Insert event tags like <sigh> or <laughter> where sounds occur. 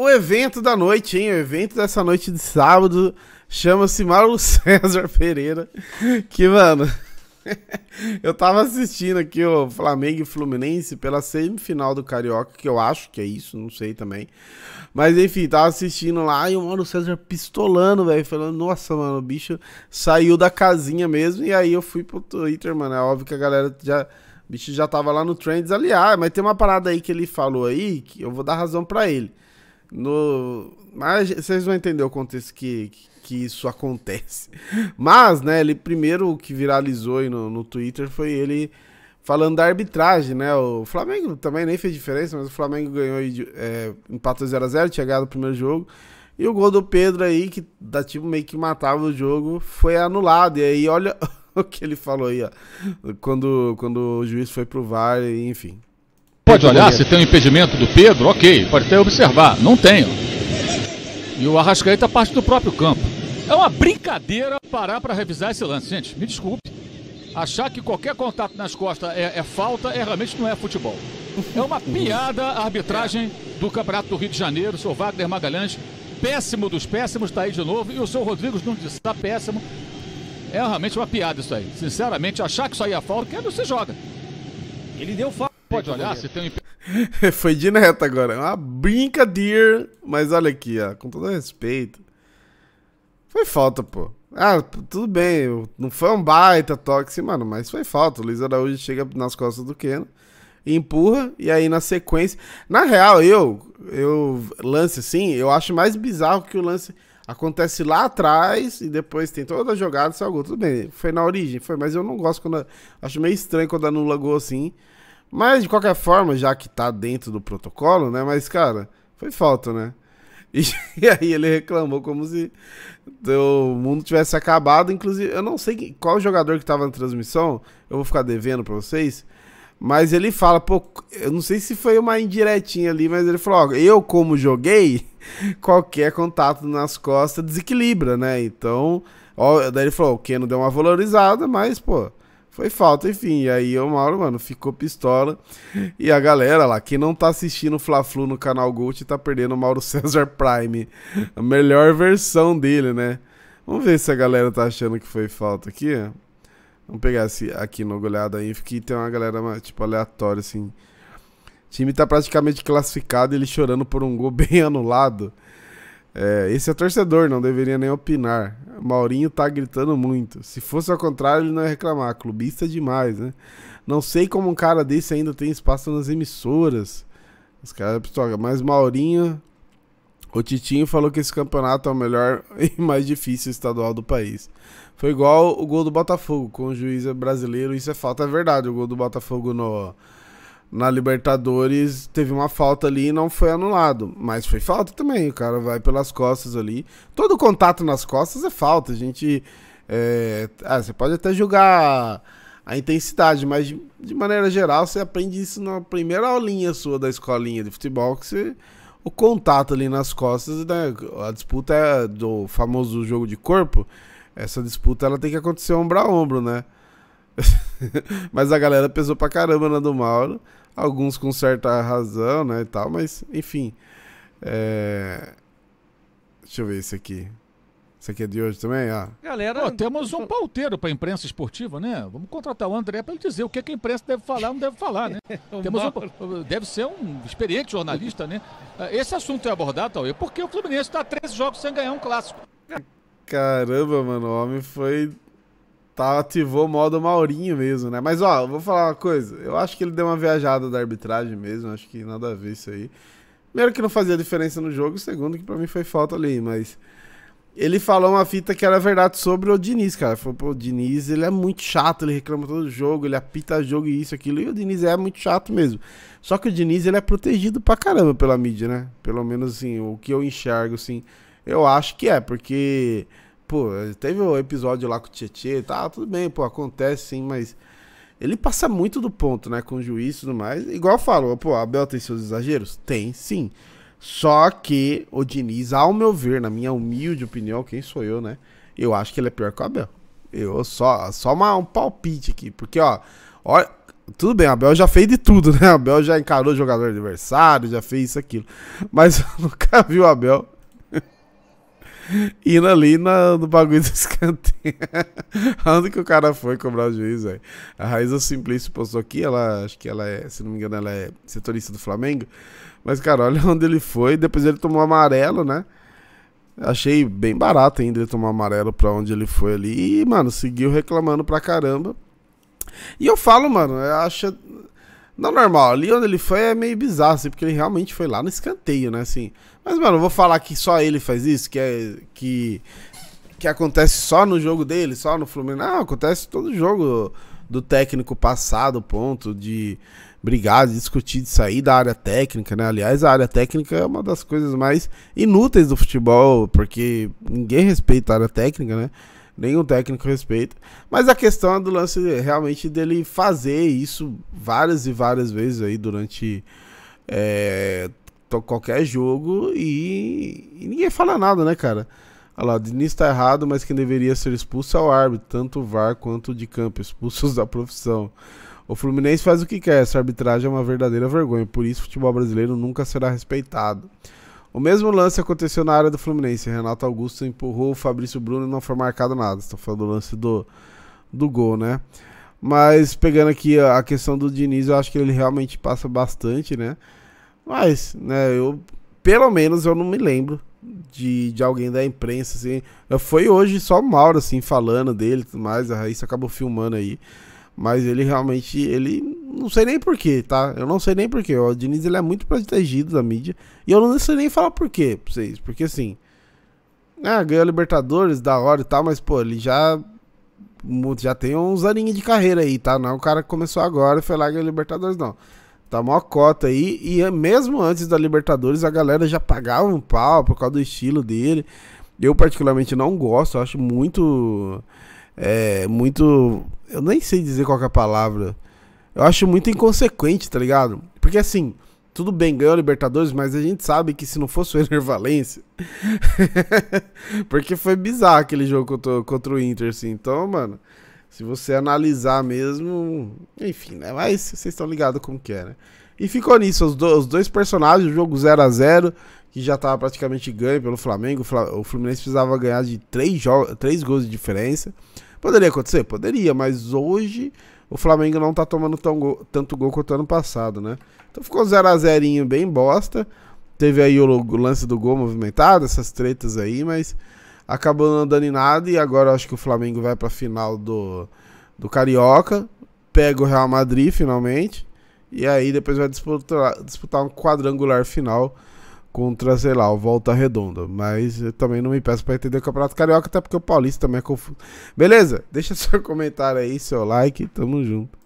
o evento da noite, hein? O evento dessa noite de sábado chama-se Mauro <laughs> César Pereira. Que, mano, <laughs> eu tava assistindo aqui o Flamengo e Fluminense pela semifinal do Carioca, que eu acho que é isso, não sei também. Mas enfim, tava assistindo lá e o Mauro César pistolando, velho, falando, nossa, mano, o bicho saiu da casinha mesmo. E aí eu fui pro Twitter, mano. É óbvio que a galera já. O bicho já tava lá no Trends, aliás, mas tem uma parada aí que ele falou aí, que eu vou dar razão para ele. No, mas vocês vão entender o contexto que, que isso acontece. Mas, né, ele primeiro o que viralizou aí no, no Twitter foi ele falando da arbitragem, né? O Flamengo também nem fez diferença, mas o Flamengo ganhou é, empatou 0x0, tinha ganhado o primeiro jogo. E o gol do Pedro aí, que da tipo meio que matava o jogo, foi anulado. E aí, olha <laughs> o que ele falou aí, ó. Quando, quando o juiz foi pro VAR, enfim. Pode olhar se tem um impedimento do Pedro, ok, pode até observar. Não tenho. E o Arrascaeta parte do próprio campo. É uma brincadeira parar para revisar esse lance, gente. Me desculpe. Achar que qualquer contato nas costas é, é falta é realmente não é futebol. É uma piada a arbitragem do Campeonato do Rio de Janeiro, o seu Wagner Magalhães, péssimo dos péssimos, está aí de novo, e o seu Rodrigues não está péssimo. É realmente uma piada isso aí. Sinceramente, achar que isso aí é falta, que não se joga. Ele deu falta. Pode olhar se tem um <laughs> Foi de neto agora. É uma brincadeira. Mas olha aqui, ó. Com todo respeito. Foi falta, pô. Ah, tudo bem, não foi um baita toque, mano, mas foi falta. O Luiz Araújo chega nas costas do Keno, empurra, e aí na sequência. Na real, eu, eu lance assim, eu acho mais bizarro que o lance acontece lá atrás e depois tem toda a jogada e sai gol. Tudo bem, foi na origem, foi, mas eu não gosto quando. Acho meio estranho quando anula gol assim. Mas de qualquer forma, já que tá dentro do protocolo, né? Mas, cara, foi falta, né? E, <laughs> e, aí ele reclamou como se o mundo tivesse acabado. Inclusive, eu não sei qual jogador que tava na transmissão, eu vou ficar devendo pra vocês. Mas ele fala, pô, eu não sei se foi uma indiretinha ali, mas ele falou, ó, eu como joguei, <laughs> qualquer contato nas costas desequilibra, né? Então, ó, daí ele falou, o Keno deu uma valorizada, mas, pô, foi falta, enfim. E aí o Mauro, mano, ficou pistola. E a galera lá, quem não tá assistindo o Fla-Flu no canal Gold tá perdendo o Mauro <laughs> César Prime. A melhor versão dele, né? Vamos ver se a galera tá achando que foi falta aqui. Vamos pegar esse aqui no goleada aí, que tem uma galera, tipo, aleatória, assim. O time tá praticamente classificado, ele chorando por um gol <laughs> bem anulado. É, esse é torcedor, não deveria nem opinar. Maurinho tá gritando muito. Se fosse ao contrário, ele não ia reclamar. Clubista demais, né? Não sei como um cara desse ainda tem espaço nas emissoras. Os caras pistola. Mas Maurinho, o Titinho falou que esse campeonato é o melhor <laughs> e mais difícil estadual do país. Foi igual o gol do Botafogo com o juiz brasileiro. Isso é falta, é verdade. O gol do Botafogo no na Libertadores teve uma falta ali e não foi anulado. Mas foi falta também, o cara vai pelas costas ali. Todo contato nas costas é falta. A gente. É... Ah, você pode até julgar a intensidade, mas de, de, maneira geral você aprende isso na primeira aulinha sua da escolinha de futebol, que você. O contato ali nas costas, né? a disputa é do famoso jogo de corpo. Essa disputa ela tem que acontecer ombro a ombro, né? <laughs> mas a galera pesou pra caramba na do Mauro alguns com certa razão, né, e tal, mas enfim. É... Deixa eu ver esse aqui. Esse aqui é de hoje também? Ah. Galera, Pô, temos um pauteiro para imprensa esportiva, né? Vamos contratar o André para ele dizer o que, que a imprensa deve falar ou não deve falar, né? <laughs> temos um, deve ser um experiente jornalista, né? Esse assunto é abordado, Tauê, porque o Fluminense está 13 jogos sem ganhar um clássico. Caramba, mano, o homem foi tá, ativou o modo Maurinho mesmo, né? Mas ó, vou falar uma coisa. Eu acho que ele deu uma viajada da arbitragem mesmo. Acho que nada a ver isso aí. Primeiro que não fazia diferença no jogo, segundo que pra mim foi falta ali, mas. Ele falou uma fita que era verdade sobre o Diniz, cara. Falou, pô, o Diniz, ele é muito chato, ele reclama todo jogo, ele apita jogo e isso, aquilo. E o Diniz é muito chato mesmo. Só que o Diniz, ele é protegido pra caramba pela mídia, né? Pelo menos, assim, o que eu enxergo, assim. Eu acho que é, porque pô, teve o um episódio lá com o Tietchan, tá, tudo bem, pô, acontece sim, mas ele passa muito do ponto, né, com o juiz e tudo mais. Igual falou, pô, a Abel tem seus exageros? Tem, sim. Só que o Diniz, ao meu ver, na minha humilde opinião, quem sou eu, né? Eu acho que ele é pior que o Abel. Eu só, só uma, um palpite aqui, porque ó, olha, tudo bem, Abel já fez de tudo, né? <laughs> Abel já encarou o jogador adversário, já fez isso, aquilo. Mas <laughs> eu nunca vi o Abel indo ali na, no bagulho do escanteio. <laughs> Onde que o cara foi cobrar o juiz, velho? A Raíza Simplício postou aqui, ela, acho que ela é, se não me engano, ela é setorista do Flamengo. Mas, cara, olha onde ele foi. Depois ele tomou amarelo, né? Achei bem barato ainda ele tomar amarelo pra onde ele foi ali. E, mano, seguiu reclamando pra caramba. E eu falo, mano, eu acho. Não normal, ali onde ele foi é meio bizarro, assim, porque ele realmente foi lá no escanteio, né? Assim. Mas, mano, eu vou falar que só ele faz isso, que é. que. que acontece só no jogo dele, só no Fluminense. Não, acontece todo jogo do técnico passado, ponto, de brigar, de discutir, de sair da área técnica, né? Aliás, a área técnica é uma das coisas mais inúteis do futebol, porque ninguém respeita a área técnica, né? Nenhum técnico respeita. Mas a questão é do lance realmente dele fazer isso várias e várias vezes aí durante é, qualquer jogo e, e, ninguém fala nada, né, cara? Olha lá, o Diniz tá errado, mas quem deveria ser expulso é o árbitro, tanto o VAR quanto de campo, expulsos <laughs> da profissão. O Fluminense faz o que quer, essa arbitragem é uma verdadeira vergonha, por isso o futebol brasileiro nunca será respeitado. O mesmo lance aconteceu na área do Fluminense. Renato Augusto empurrou o Fabrício Bruno e não foi marcado nada. Estou falando do lance do, do gol, né? Mas pegando aqui a questão do Diniz, eu acho que ele realmente passa bastante, né? Mas, né, eu pelo menos eu não me lembro de, de alguém da imprensa, assim. Foi hoje só o Mauro, assim, falando dele e tudo mais. A Raíssa acabou filmando aí. Mas ele realmente, ele não sei nem porquê, tá? Eu não sei nem porquê. O Diniz ele é muito protegido da mídia. E eu não sei nem falar porquê pra vocês. Porque assim, ah, ganhou Libertadores, da hora e tal, mas pô, ele já já tem uns aninhos de carreira aí, tá? Não é o cara que começou agora e foi lá ganhar Libertadores, não. Tá maior cota aí. E é mesmo antes da Libertadores, a galera já pagava um pau por causa do estilo dele. Eu, particularmente, não gosto. acho muito. É. Muito eu nem sei dizer qual é a palavra. Eu acho muito inconsequente, tá ligado? Porque assim, tudo bem, ganhou a Libertadores, mas a gente sabe que se não fosse o Ener <laughs> Valência. <laughs> porque foi bizarro aquele jogo contra, contra o Inter, assim. Então, mano, se você analisar mesmo. Enfim, né? Mas vocês estão ligados como que é, né? E ficou nisso, os, do, os dois personagens, o jogo 0 a 0 que já tava praticamente ganho pelo Flamengo. O Fluminense precisava ganhar de 3, três gols de diferença. Poderia acontecer? Poderia, mas hoje o Flamengo não tá tomando gol, tanto gol quanto ano passado, né? Então ficou 0 a 0 bem bosta. Teve aí o, o, lance do gol movimentado, essas tretas aí, mas acabou não dando em nada. E agora eu acho que o Flamengo vai pra final do, do Carioca. Pega o Real Madrid finalmente. E aí depois vai disputar, disputar um quadrangular final contra, sei lá, o Volta Redonda. Mas eu também não me peço para entender o Campeonato Carioca, até porque o Paulista também é confuso. Beleza? Deixa seu <laughs> comentário aí, seu like, tamo junto.